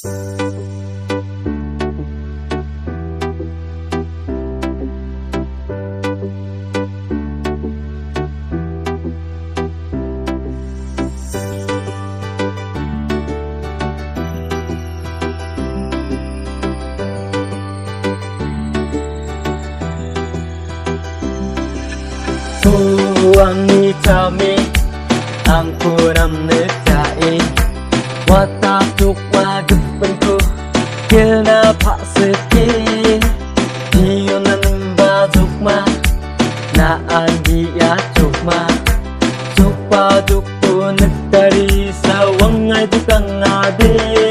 Wangi kami ang puram nagkain Watatuk wagapan ko Kina paksikin Diyo na nimba tukma Na andi ya tukma Tukpa tukpo nagtari Sa wangay tukang adi